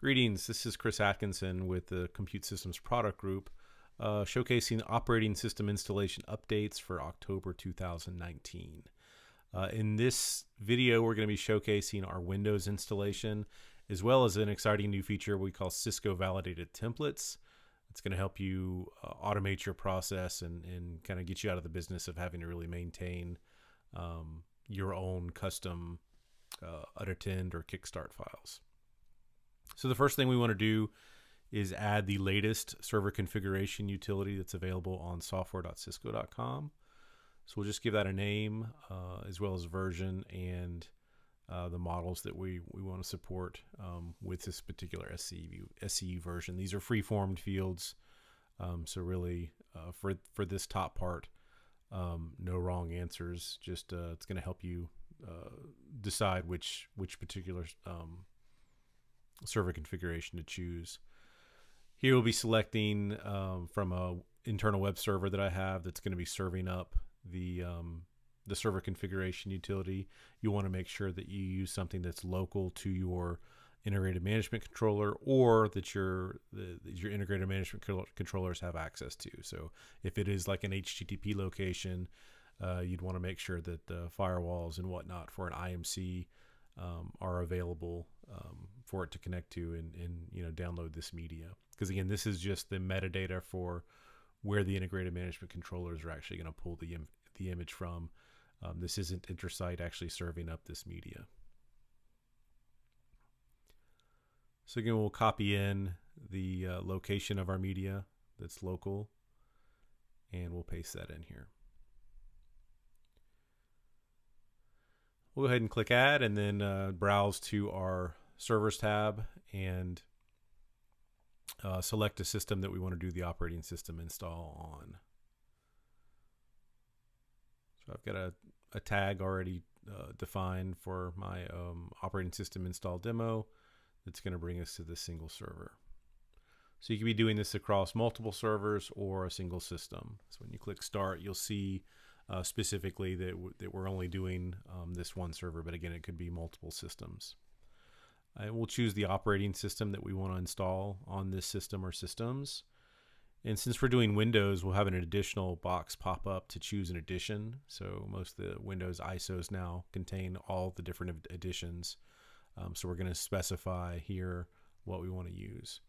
Greetings, this is Chris Atkinson with the Compute Systems Product Group, uh, showcasing operating system installation updates for October 2019. Uh, in this video, we're going to be showcasing our Windows installation, as well as an exciting new feature we call Cisco Validated Templates. It's going to help you uh, automate your process and, and kind of get you out of the business of having to really maintain um, your own custom uh, unattend or kickstart files. So the first thing we want to do is add the latest server configuration utility that's available on software.cisco.com. So we'll just give that a name uh, as well as version and uh, the models that we, we want to support um, with this particular SCU, SCU version. These are free-formed fields, um, so really uh, for, for this top part, um, no wrong answers. Just uh, it's going to help you uh, decide which which particular um, server configuration to choose. Here we'll be selecting um, from a internal web server that I have that's going to be serving up the um, the server configuration utility. You want to make sure that you use something that's local to your integrated management controller or that your the, your integrated management controllers have access to. So if it is like an HTTP location, uh, you'd want to make sure that the firewalls and whatnot for an IMC um, are available um, for it to connect to and, and you know download this media. Because again, this is just the metadata for where the integrated management controllers are actually going to pull the Im the image from. Um, this isn't Intersight actually serving up this media. So again, we'll copy in the uh, location of our media that's local, and we'll paste that in here. We'll go ahead and click add and then uh, browse to our servers tab and uh, select a system that we want to do the operating system install on. So I've got a, a tag already uh, defined for my um, operating system install demo that's going to bring us to this single server. So you can be doing this across multiple servers or a single system. So when you click start, you'll see uh, specifically that, that we're only doing um, this one server, but again, it could be multiple systems. We'll choose the operating system that we want to install on this system or systems. And since we're doing Windows, we'll have an additional box pop up to choose an edition. So most of the Windows ISOs now contain all the different editions. Um, so we're going to specify here what we want to use.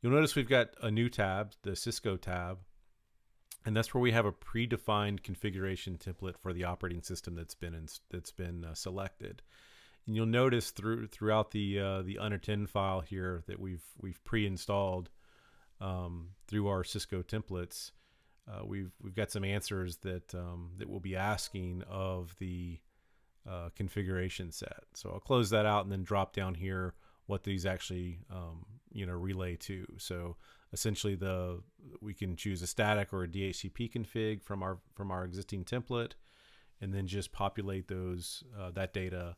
You'll notice we've got a new tab, the Cisco tab, and that's where we have a predefined configuration template for the operating system that's been in, that's been uh, selected. And you'll notice through throughout the uh, the unattend file here that we've we've pre-installed um, through our Cisco templates. Uh, we've we've got some answers that um, that we'll be asking of the uh, configuration set. So I'll close that out and then drop down here what these actually um, you know relay to. So essentially the we can choose a static or a DHCP config from our from our existing template, and then just populate those uh, that data,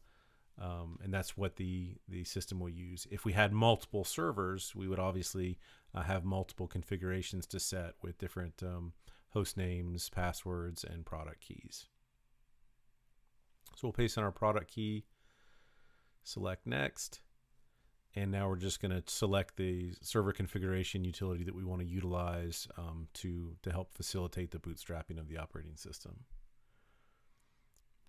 um, and that's what the the system will use. If we had multiple servers, we would obviously uh, have multiple configurations to set with different um, host names, passwords, and product keys. So we'll paste in our product key, select next and now we're just going to select the server configuration utility that we want to utilize um, to, to help facilitate the bootstrapping of the operating system.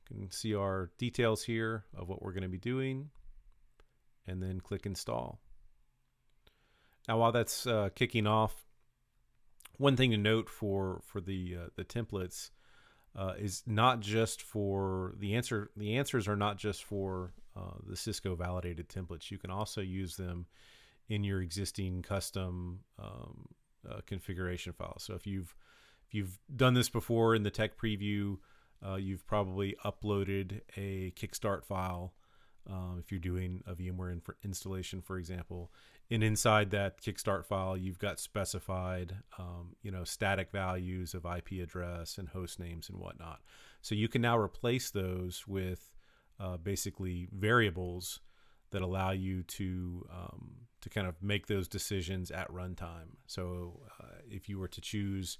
You can see our details here of what we're going to be doing and then click install. Now while that's uh, kicking off, one thing to note for, for the, uh, the templates uh, is not just for the answer. The answers are not just for uh, the Cisco validated templates. You can also use them in your existing custom um, uh, configuration file. So if you've if you've done this before in the tech preview, uh, you've probably uploaded a Kickstart file. Um, if you're doing a VMware in installation, for example, and inside that Kickstart file, you've got specified, um, you know, static values of IP address and host names and whatnot. So you can now replace those with uh, basically variables that allow you to um, to kind of make those decisions at runtime. So uh, if you were to choose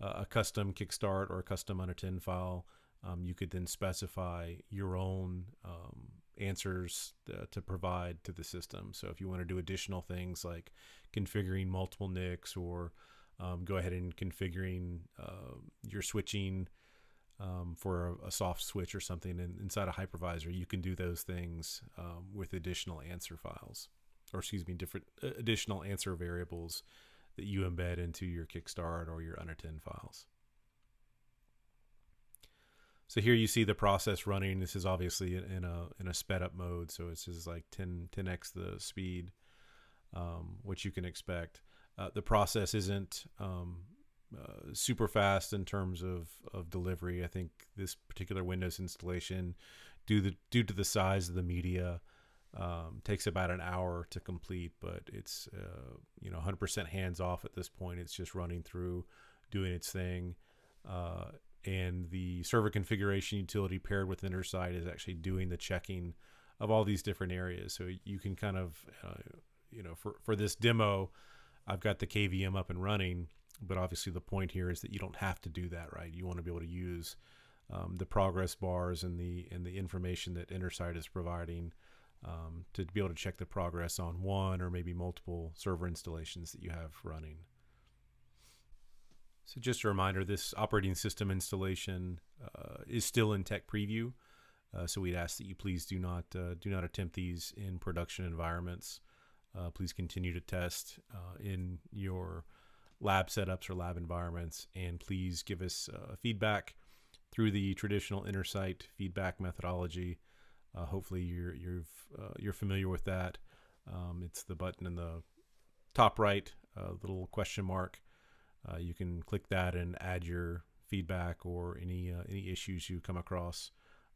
a custom Kickstart or a custom unattend file, um, you could then specify your own um, answers uh, to provide to the system. So if you want to do additional things like configuring multiple NICs or um, go ahead and configuring uh, your switching um, for a, a, soft switch or something in, inside a hypervisor, you can do those things um, with additional answer files, or excuse me, different uh, additional answer variables that you embed into your Kickstart or your unattend files. So here you see the process running. This is obviously in a in a sped up mode, so it's just like 10 10x the speed, um, which you can expect. Uh, the process isn't um, uh, super fast in terms of, of delivery. I think this particular Windows installation, due the due to the size of the media, um, takes about an hour to complete. But it's uh, you know 100% hands off at this point. It's just running through, doing its thing. Uh, and the server configuration utility paired with Intersight is actually doing the checking of all these different areas. So you can kind of, uh, you know, for, for this demo, I've got the KVM up and running, but obviously the point here is that you don't have to do that, right? You want to be able to use um, the progress bars and the and the information that Intersight is providing um, to be able to check the progress on one or maybe multiple server installations that you have running. So just a reminder, this operating system installation uh, is still in tech preview. Uh, so we'd ask that you please do not uh, do not attempt these in production environments. Uh, please continue to test uh, in your lab setups or lab environments, and please give us uh, feedback through the traditional Intersight feedback methodology. hopefully, you're you're you're familiar with that. Um, it's the button in the top right, little question mark uh, you can click that and add your feedback or any uh, any issues you come across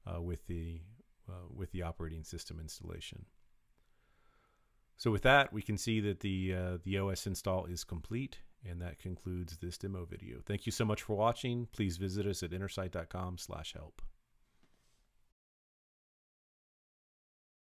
uh, with the uh, with the operating system installation. So with that, we can see that the uh, the OS install is complete, and that concludes this demo video. Thank you so much for watching. Please visit us at intersight.com/help.